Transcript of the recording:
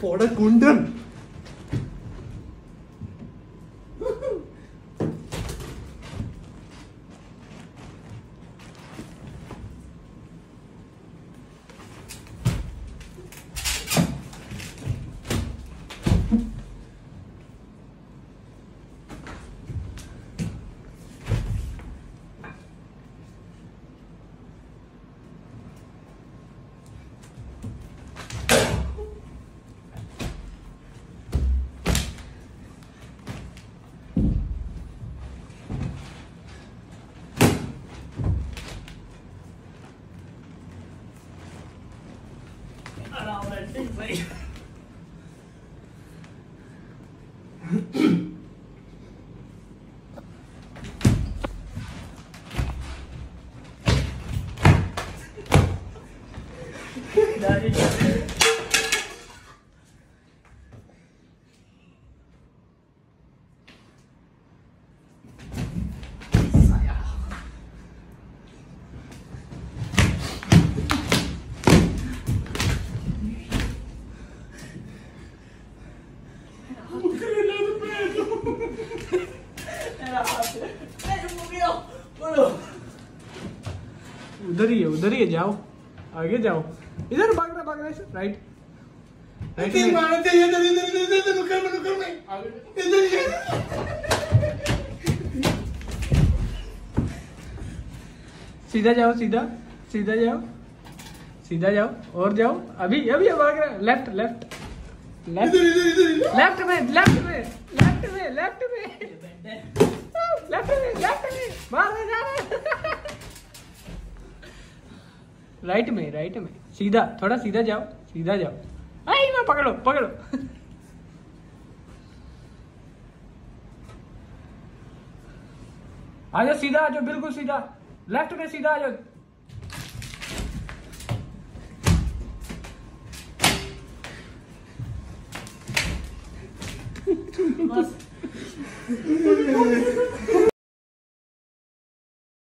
போட குண்டன் that thing's like. that is. उधर ही है उधर ही है जाओ। आगे जाओ। इधर भाग रहा भाग रहा है राइट राइट तीन चाहिए इधर इधर इधर इधर नुक्कड़ में नुक्कड़ में इधर सीधा जाओ सीधा सीधा जाओ सीधा जाओ और जाओ। अभी अभी भाग रहा है। लेफ़्ट लेफ़्ट लेफ़्ट इधर इधर इधर इधर। लेफ़्ट में लेफ़्ट में लेफ़्ट में लेफ़्ट में। लेफ़्ट में लेफ़्ट राइट में राइट में. सीधा थोड़ा सीधा जाओ सीधा जाओ. आई मैं पकड़ो पकड़ो. आ जाओ सीधा आ जाओ बिल्कुल सीधा. लेफ़्ट में सीधा आ जाओ